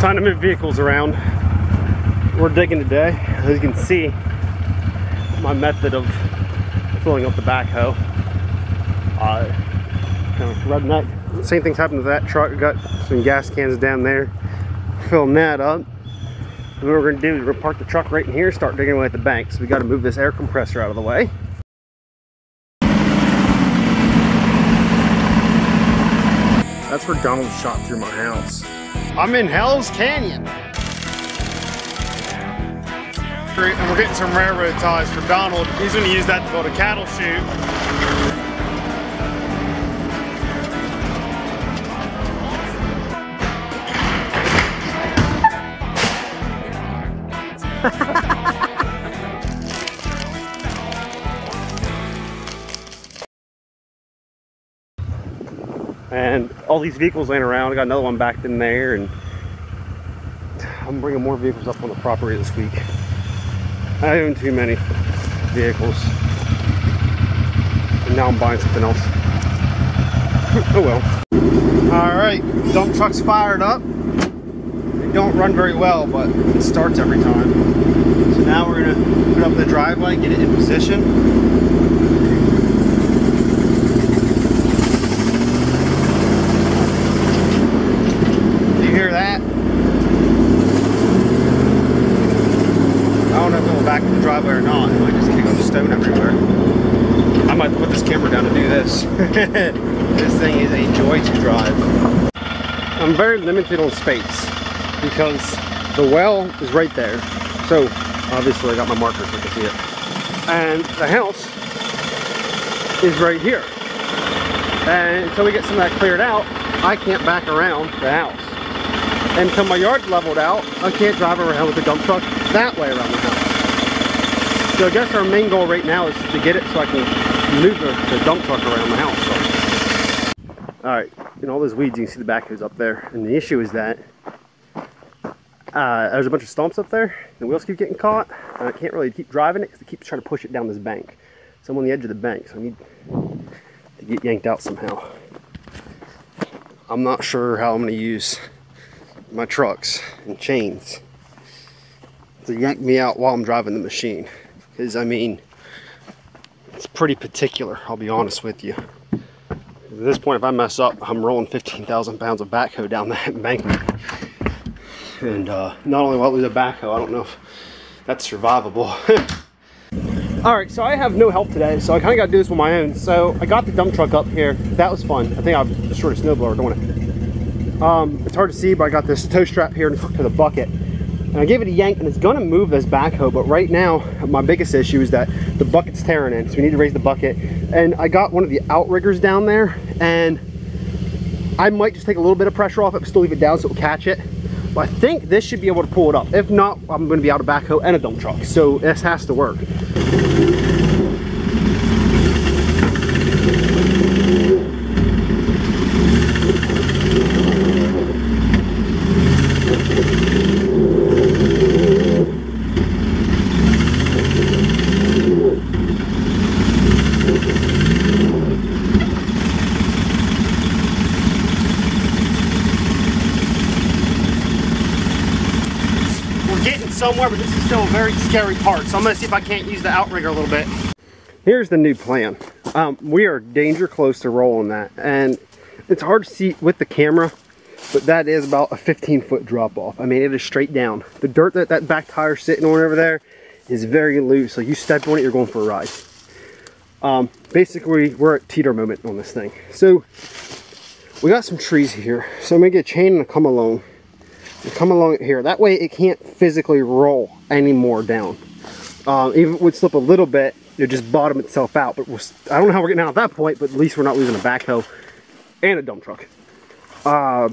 Time to move vehicles around. We're digging today. As you can see, my method of filling up the backhoe. Uh, kind of redneck. Same thing's happened to that truck. Got some gas cans down there. Filling that up. And what we're gonna do is we're gonna park the truck right in here, start digging away at the bank. So we gotta move this air compressor out of the way. That's where Donald shot through my house. I'm in Hell's Canyon. And we're getting some railroad ties for Donald. He's gonna use that to build a cattle chute. And all these vehicles laying around. I got another one backed in there, and I'm bringing more vehicles up on the property this week. I own too many vehicles, and now I'm buying something else. oh well. All right, dump truck's fired up. They don't run very well, but it starts every time. So now we're gonna put up the driveway, get it in position. Hear that? I don't know if it will back in the driveway or not. It might just kick up stone everywhere. I might put this camera down to do this. this thing is a joy to drive. I'm very limited on space because the well is right there. So obviously I got my marker so I can see it. And the house is right here. And until we get some of that cleared out, I can't back around the house. Until my yard's leveled out, I can't drive around with the dump truck that way around the house. So I guess our main goal right now is to get it so I can move the, the dump truck around the house. So. All right, and all those weeds, you can see the backhoes up there. And the issue is that uh, there's a bunch of stumps up there. The wheels keep getting caught. And I can't really keep driving it because it keeps trying to push it down this bank. So I'm on the edge of the bank, so I need to get yanked out somehow. I'm not sure how I'm going to use my trucks and chains to yank me out while I'm driving the machine. Because, I mean, it's pretty particular, I'll be honest with you. At this point, if I mess up, I'm rolling 15,000 pounds of backhoe down that embankment. And uh, not only will I lose a backhoe, I don't know if that's survivable. All right, so I have no help today, so I kind of got to do this on my own. So I got the dump truck up here. That was fun. I think I destroyed a snowblower doing it. Um, it's hard to see, but I got this tow strap here and hooked to the bucket. And I gave it a yank, and it's gonna move this backhoe, but right now, my biggest issue is that the bucket's tearing in, so we need to raise the bucket. And I got one of the outriggers down there, and I might just take a little bit of pressure off it, but still leave it down so it'll catch it. But I think this should be able to pull it up. If not, I'm gonna be out of backhoe and a dump truck. So this has to work. Somewhere, but this is still a very scary part. So I'm gonna see if I can't use the outrigger a little bit. Here's the new plan. Um, we are danger close to rolling that. And it's hard to see with the camera, but that is about a 15 foot drop off. I mean, it is straight down. The dirt that that back tire is sitting on over there is very loose. So you step on it, you're going for a ride. Um, basically, we're at teeter moment on this thing. So we got some trees here. So I'm gonna get a chain and a come along. Come along here. That way it can't physically roll anymore down. Um, even if it would slip a little bit, it would just bottom itself out. But I don't know how we're getting out at that point, but at least we're not losing a backhoe and a dump truck. Uh,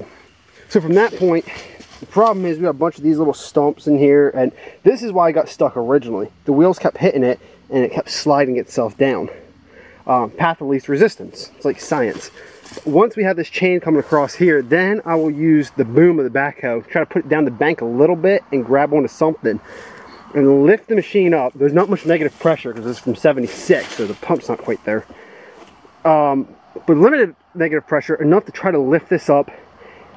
so from that point, the problem is we have a bunch of these little stumps in here, and this is why I got stuck originally. The wheels kept hitting it, and it kept sliding itself down. Um, path of least resistance. It's like science. Once we have this chain coming across here, then I will use the boom of the backhoe, try to put it down the bank a little bit and grab onto something and lift the machine up. There's not much negative pressure because it's from 76, so the pump's not quite there. Um, but limited negative pressure, enough to try to lift this up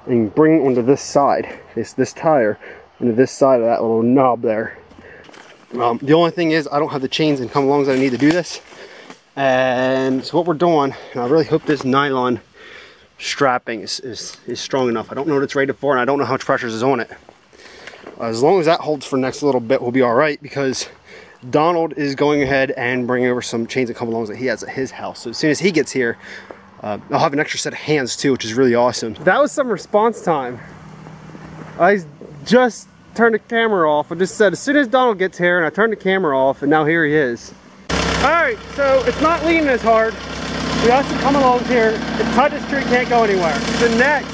and bring it onto this side, this, this tire, onto this side of that little knob there. Um, the only thing is I don't have the chains and come alongs that I need to do this. And so what we're doing, and I really hope this nylon strapping is, is, is strong enough. I don't know what it's rated for and I don't know how much pressure is on it. As long as that holds for next little bit, we'll be all right because Donald is going ahead and bringing over some chains and come alongs that he has at his house. So as soon as he gets here, uh, I'll have an extra set of hands too, which is really awesome. That was some response time. I just turned the camera off. I just said as soon as Donald gets here and I turned the camera off and now here he is. All right, so it's not leaning as hard. We got some come along here. It's tight this tree can't go anywhere. So next,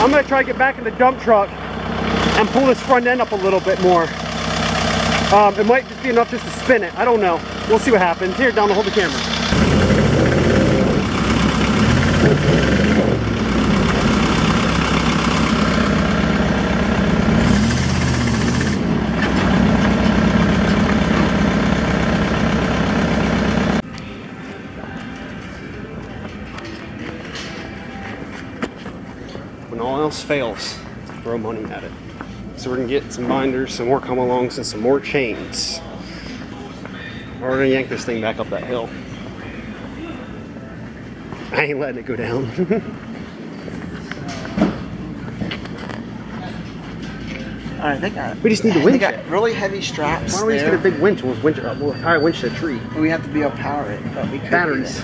I'm gonna try to get back in the dump truck and pull this front end up a little bit more. Um, it might just be enough just to spin it. I don't know. We'll see what happens. Here, down to hold the camera. Fails, throw money at it. So we're gonna get some binders, some more come alongs, and some more chains. We're gonna yank this thing back up that hill. I ain't letting it go down. All right, think got. We just need to They winch got really heavy straps. Why don't we just get a big winch? We'll winch it. We'll tie a winch to a tree. We have to be able to power it, but we could Batteries.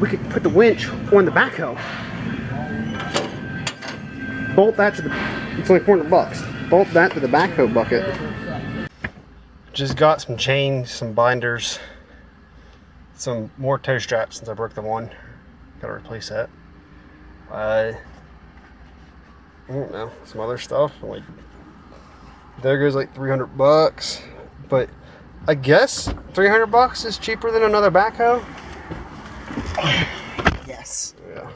We could put the winch on the backhoe. Bolt that to the. It's only 400 bucks. Bolt that to the backhoe bucket. Just got some chains, some binders, some more tow straps since I broke the one. Gotta replace that. Uh, I don't know, some other stuff. Like, there goes like 300 bucks. But I guess 300 bucks is cheaper than another backhoe. Yes. Yeah.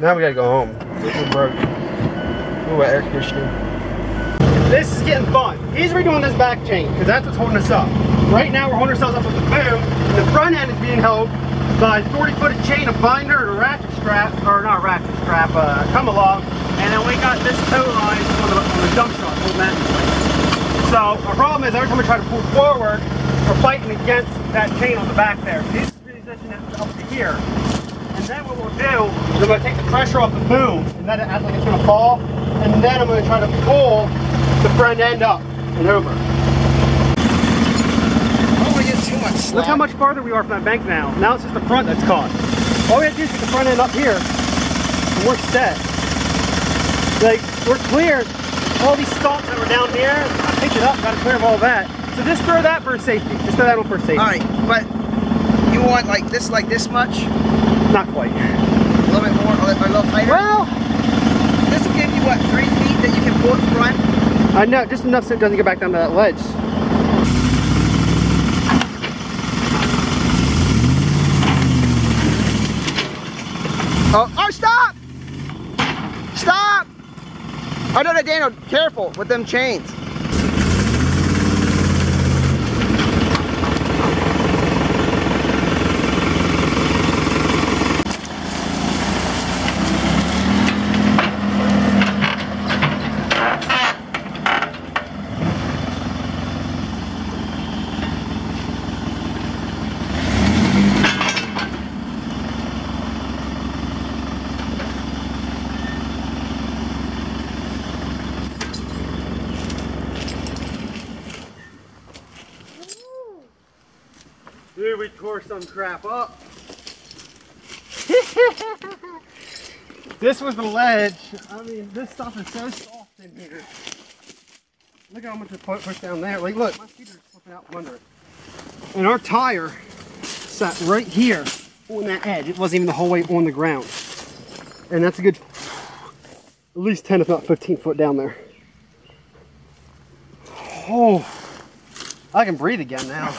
Now we gotta go home. We're broke. Ooh, air conditioning. This is getting fun. He's redoing this back chain because that's what's holding us up. Right now we're holding ourselves up with the boom. The front end is being held by a 40 foot of chain, a binder, and a ratchet strap, or not a ratchet strap, uh, come along. And then we got this tow line on the, on the dump truck holding that in place. So our problem is every time we try to pull forward, we're fighting against that chain on the back there. He's positioning it up to here. And then what we'll do is I'm going to take the pressure off the boom and let it act like it's going to fall. And then I'm going to try to pull the front end up and over. Oh, I don't want to get too much slack. Look how much farther we are from that bank now. Now it's just the front that's caught. All we have to do is get the front end up here and we're set. Like, we're clear. All these stalks that were down here, I picked it up, got to clear of all that. So just throw that for safety. Just throw that on for safety. All right, but you want like this, like this much, Not quite. A little bit more, or a little tighter. Well, this will give you what three feet that you can pull it front. I know, just enough so it doesn't get back down to that ledge. Oh, oh, stop! Stop! Oh no, no, Daniel, careful with them chains. Dude, we tore some crap up. this was the ledge. I mean, this stuff is so soft in here. Look how much it pu- pushed down there. Like, look, my feet are slipping out from under it. And our tire sat right here on that edge. It wasn't even the whole way on the ground. And that's a good, at least 10, if not 15 foot down there. Oh, I can breathe again now.